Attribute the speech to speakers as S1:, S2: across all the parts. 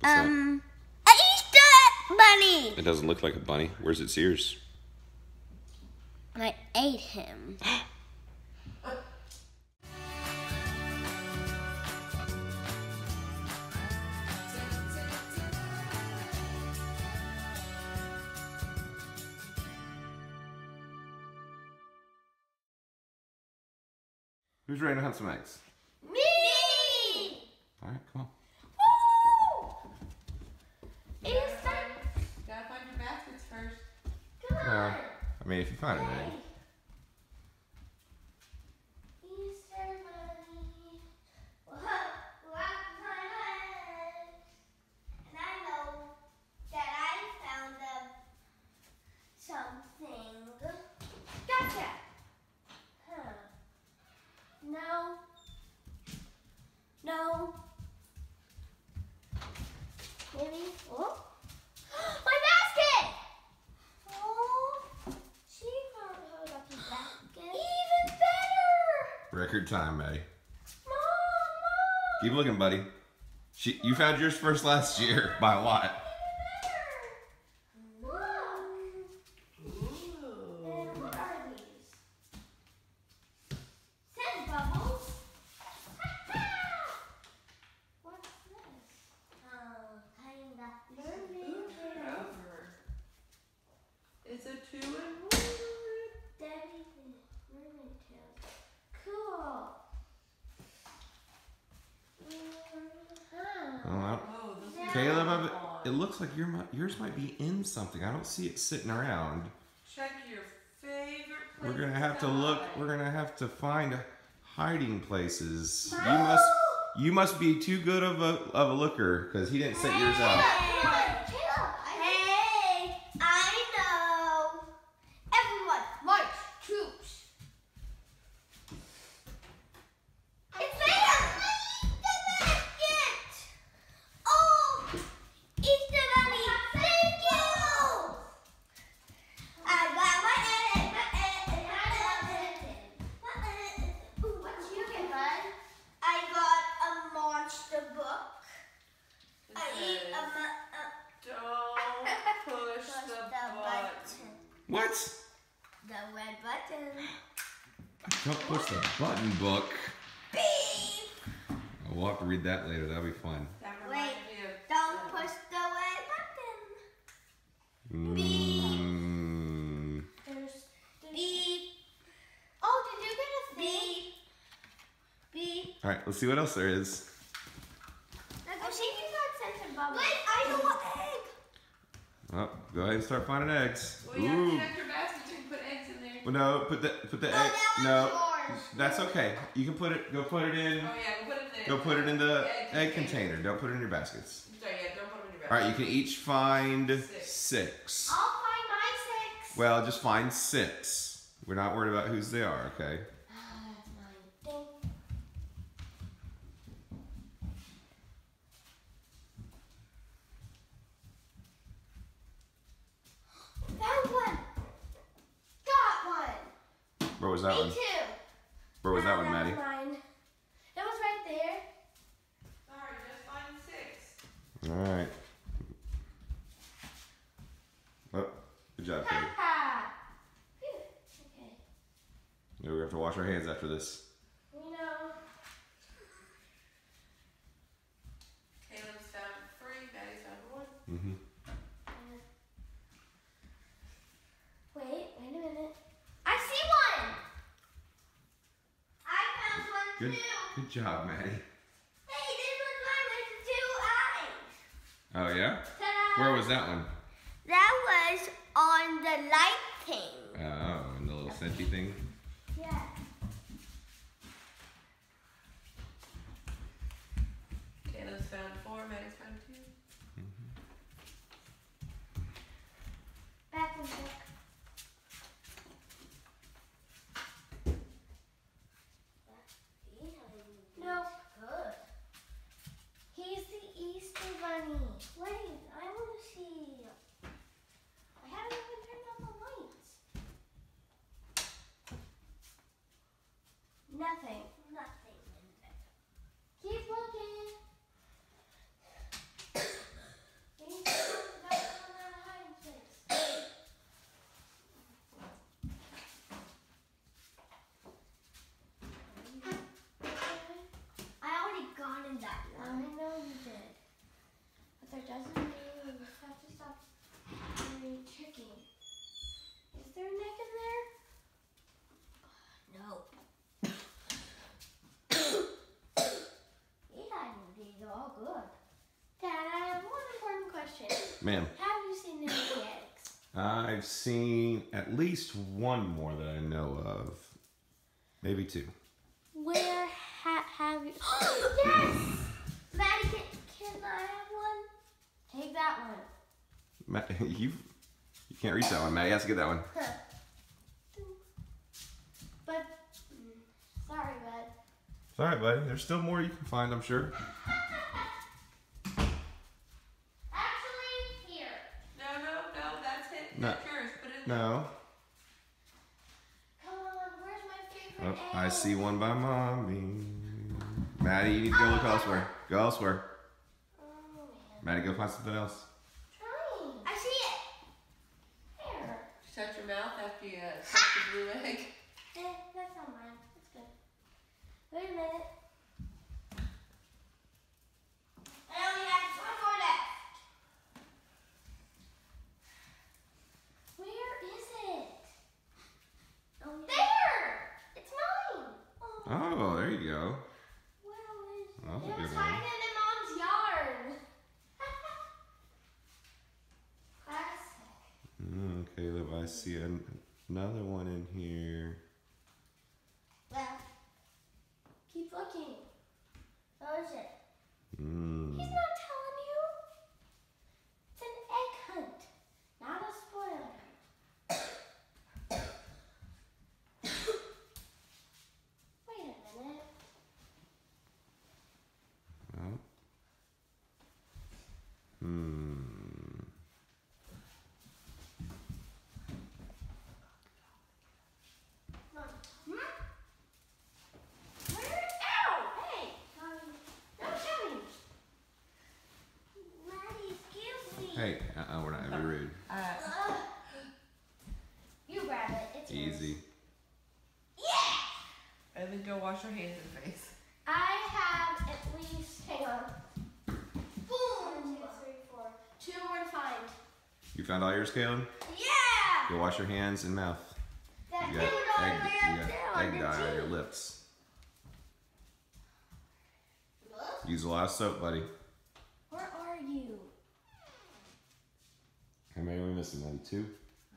S1: What's that?
S2: Um, Easter bunny.
S1: It doesn't look like a bunny. Where's its ears?
S2: I ate him.
S1: Who's ready to hunt some eggs?
S2: Me.
S1: All right, come on.
S2: Easter.
S3: Gotta find your baskets first.
S2: Come on.
S1: Yeah. I mean, if you find an egg.
S2: Easter bunny. Whoa, rock my head. And I know that I found um, something. Gotcha. Huh. No. No. Maybe. Oh. My basket! Oh. She found her lucky basket. Even better!
S1: Record time, Maddie.
S2: Mama!
S1: Keep looking, buddy. She, you found yours first last year by a lot.
S2: Look.
S3: Ooh.
S2: And what are these? Scent bubbles. What's this? Oh, kinda. Mermaid
S3: Turn
S2: tail.
S3: over. It's a two and one.
S2: Daddy, mermaid tails. Cool.
S1: Oh,
S2: Uh-huh.
S1: wow.
S3: Oh, those
S2: Yeah.
S3: are
S1: Caleb, I it looks like your, yours might be in something. I don't see it sitting around.
S3: Check your favorite
S1: We're gonna have to look. We're gonna have to find hiding places. You must. You must be too good of a of a looker because he didn't set yours out.
S2: Hey, I know. Everyone, march, troops. It's there. Easter basket. Oh, Easter bunny. Thank you. I got my egg, my egg, and I love it. My egg. Ooh, what you get, bud? I got a monster book.
S3: It
S2: I eat
S3: says,
S2: a mo- uh,
S3: Don't push
S2: Push
S3: the,
S2: the
S3: button.
S2: button.
S1: What?
S2: The red button.
S1: Don't push the button book.
S2: Beep.
S1: We'll have to read that later. That'll be fun.
S3: That
S2: Wait,
S3: reminds me of
S2: Don't push the red button.
S1: Mm.
S2: There's beep. Oh, did you get a beep? Beep.
S1: All right, let's see what else there is.
S2: Oh, she got scented bubbles. Wait, I know what egg.
S1: Oh, go ahead and start finding eggs.
S3: Well, you have to
S1: Ooh.
S3: check your basket. You can put eggs in there.
S1: Well, no, put the put the
S2: Oh,
S1: egg.
S2: that
S1: No,
S2: one's
S1: that's okay. You can put it. Go put it in.
S3: Oh yeah, we'll put it in.
S1: Go put it in the
S3: Egg
S1: egg container. Don't put it in your baskets.
S3: Sorry, yeah, don't put them in your baskets.
S1: All right, you can each find
S3: Six.
S1: six.
S2: I'll find my six.
S1: Well, just find six. We're not worried about whose they are, okay?
S2: Ah, that's mine. Ding. Found one. Got one.
S1: Where was that
S2: Me
S1: one?
S2: too.
S1: Where was that one, Maddie?
S2: was mine. It was right there.
S3: Sorry, just find six.
S1: All right. Oh, good job, Katie.
S2: Ha Phew. Okay.
S1: Yeah, we have to wash our hands after this.
S2: We know.
S3: Caleb's found three. Maddie's found one.
S1: Mm-hmm.
S2: Wait, wait a minute. I see one. I found one
S1: Good, good job, Maddie.
S2: Hey, this was mine with two eyes.
S1: Oh yeah?
S2: Ta-da.
S1: Where was that one?
S2: That was on the light thing.
S1: Oh, and the little scenty thing.
S2: Yeah.
S3: Caleb's found four.
S2: So it doesn't mean we have to stop checking. Is there a neck in there? No. yeah, these are all good. Dad, I have one important question.
S1: Ma'am.
S2: Have you seen any eggs?
S1: I've seen at least one more that I know of. Maybe two.
S2: Where ha have you... yes! Maddie, can, can I Take that one.
S1: Matt, you you can't reach that one, Matt. You have to get that one.
S2: Huh. But, mm, sorry, bud.
S1: It's all right, buddy. There's still more you can find, I'm sure.
S2: Actually, here.
S3: No, no, no, that's it.
S1: No.
S3: That's yours. Put it in
S1: No.
S2: Come on, where's my favorite
S1: Oh,
S2: egg?
S1: I see one by mommy. Maddie, you need to go look elsewhere. Go elsewhere. Maddie, go find something else.
S2: Trying. I see it. There.
S3: Shut your mouth after you uh, touch the blue egg.
S2: Eh, that's not mine. That's good. Wait a minute. I only have one more left. Where is it? Oh, there! It's mine. Oh,
S1: Oh, there you go.
S2: well, it's,
S1: That was a
S2: it was
S1: good one.
S2: hiding in mom's yard. Classic.
S1: Mm, Caleb, I see an, another one in here.
S2: Well, keep looking. Oh, is it?
S1: Mm.
S2: He's not telling you. It's an egg hunt, not a spoiler. Wait a minute.
S1: Oh. Hmm.
S2: Hmm? Where? Ow! Hey! No shouting. Maddie, excuse me.
S1: Hey, uh-uh, we're not gonna be rude.
S3: Uh,
S2: You grab it. It's yours.
S1: Easy.
S2: Yeah!
S3: and then go wash your hands and face.
S2: I have at least, hang on. Boom! One, two, three, four. Two more to find.
S1: You found all yours, Caleb?
S2: Yeah!
S1: Go wash your hands and mouth.
S2: That
S1: You
S2: came
S1: got
S2: all
S1: egg,
S2: the way
S1: you got egg dye on your lips. Use a lot of soap, buddy. How many are we missing? Maybe two?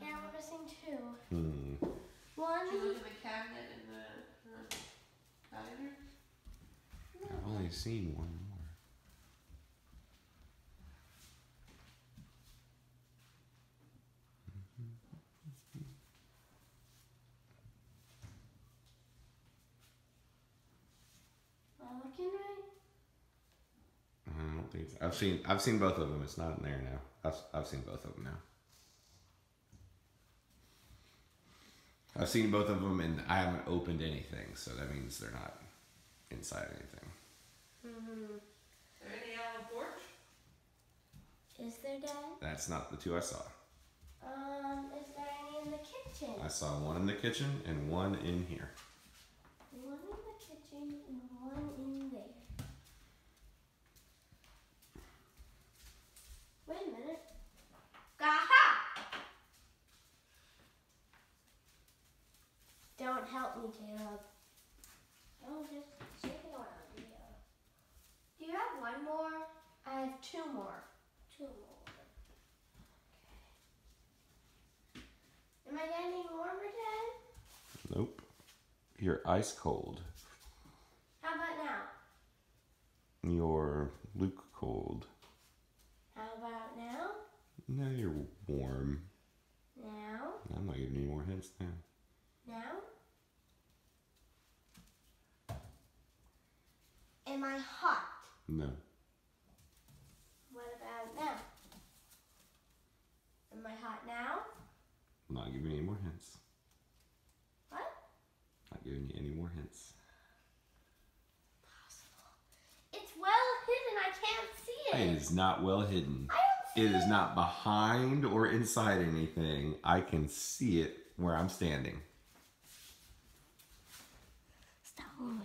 S2: Yeah, we're missing two.
S1: Hmm.
S2: One.
S3: Did you look in the cabinet in the diner?
S1: I've only seen one more.
S2: Am I looking right?
S1: I don't think so. I've seen I've seen both of them. It's not in there now. I've I've seen both of them now. I've seen both of them and I haven't opened anything, so that means they're not inside anything.
S2: Mm-hmm.
S3: Is there any out on the porch?
S2: Is there, Dad?
S1: That's not the two I saw.
S2: Um, is there any in the kitchen?
S1: I saw one in the kitchen and one in here.
S2: One in the kitchen and one in there. Wait a minute. Aha! Don't help me, Caleb. Don't just shake it around. Yeah. Do you have one more? I have two more. Two more. Okay. Am I getting warmer, Dad?
S1: Nope. You're ice cold.
S2: How about now?
S1: You're Luke cold.
S2: How about now?
S1: Now you're warm.
S2: Now?
S1: I'm not giving any more hints now.
S2: Now? I hot?
S1: No.
S2: What about now? Am I hot now?
S1: I'm not giving you any more hints.
S2: What?
S1: Not giving you any more hints.
S2: It's well hidden. I can't see
S1: It
S2: it.
S1: is not well hidden.
S2: I don't see
S1: It is not behind or inside anything. I can see it where I'm standing.
S2: Stop moving.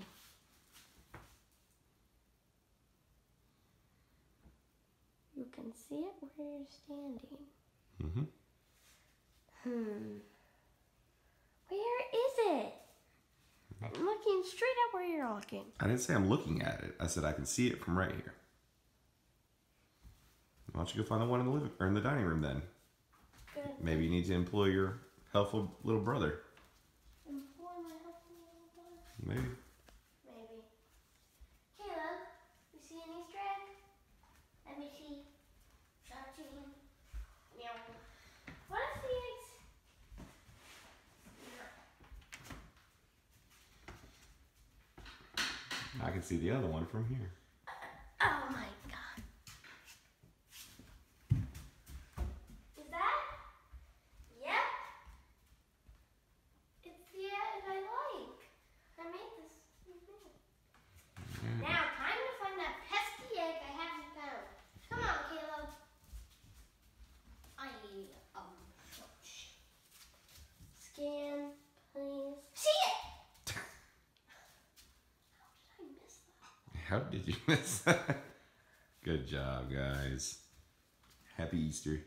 S2: see it where you're standing.
S1: Mm-hmm.
S2: Hmm. Where is it? I'm looking straight at where you're looking.
S1: I didn't say I'm looking at it. I said I can see it from right here.
S2: Why don't you go find the one in the living or in the dining room then?
S1: Good.
S2: Maybe you need to employ your helpful little brother.
S1: Employ my helpful little brother.
S2: Maybe. I can see the other one from here. How did you miss that? Good job, guys. Happy Easter.